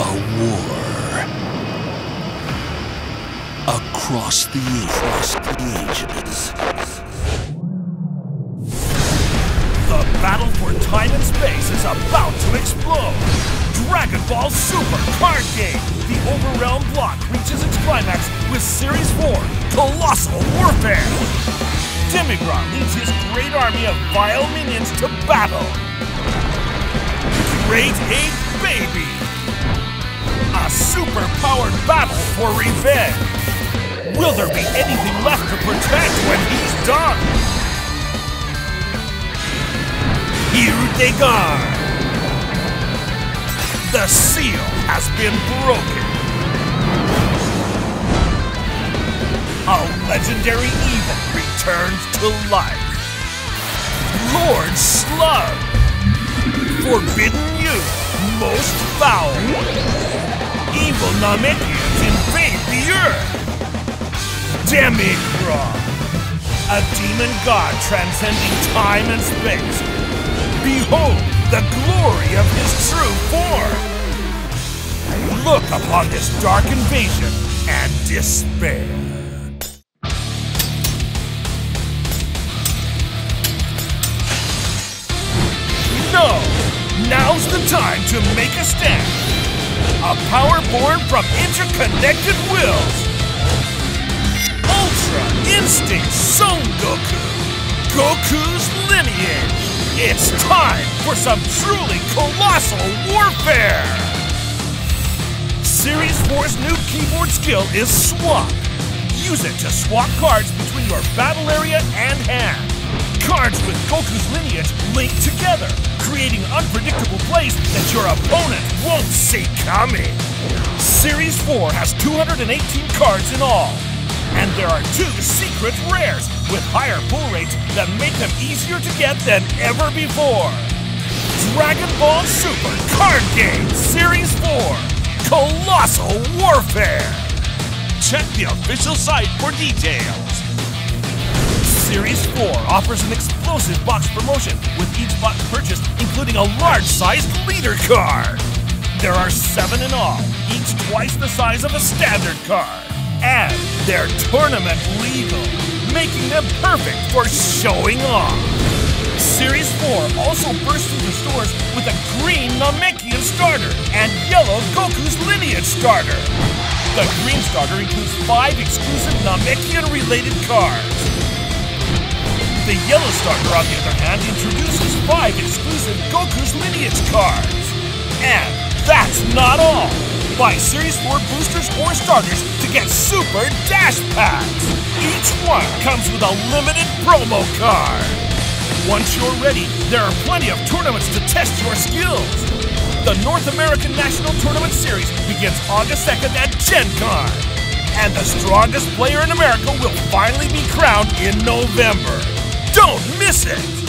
A war. Across the, across the ages. The battle for time and space is about to explode! Dragon Ball Super Card Game! The Overrealm block reaches its climax with Series 4 Colossal Warfare! Demigra leads his great army of vile minions to battle! Great Ape Baby! A super-powered battle for revenge! Will there be anything left to protect when he's done? Here they are! The seal has been broken! A legendary evil returns to life! Lord Slug! Forbidden youth, most foul! Evil Namekians invade the earth! Demigra! A demon god transcending time and space! Behold the glory of his true form! Look upon this dark invasion and despair. No! Now's the time to make a stand! A power born from interconnected wills! Ultra Instinct Son Goku! Goku's lineage! It's time for some truly colossal warfare! Series 4's new keyword skill is Swap. Use it to swap cards between your battle area and hand. Cards with Goku's lineage link together, creating unpredictable plays that your opponent won't see coming. Series 4 has 218 cards in all, and there are two secret rares with higher pull rates that make them easier to get than ever before. Dragon Ball Super Card Game Series 4 Colossal Warfare! Check the official site for details. Series 4 offers an explosive box promotion with each box purchased including a large-sized leader card. There are seven in all, each twice the size of a standard card. And they're tournament legal, making them perfect for showing off. Series 4 also burst into stores with a green Namekian starter and yellow Goku's lineage starter. The green starter includes five exclusive Namekian-related cards. The yellow starter, on the other hand, introduces five exclusive Goku's lineage cards. And that's not all! Buy Series 4 boosters or starters to get Super Dash Packs! Each one comes with a limited promo card! Once you're ready, there are plenty of tournaments to test your skills! The North American National Tournament Series begins August 2nd at Gen Con! And the strongest player in America will finally be crowned in November! Don't miss it!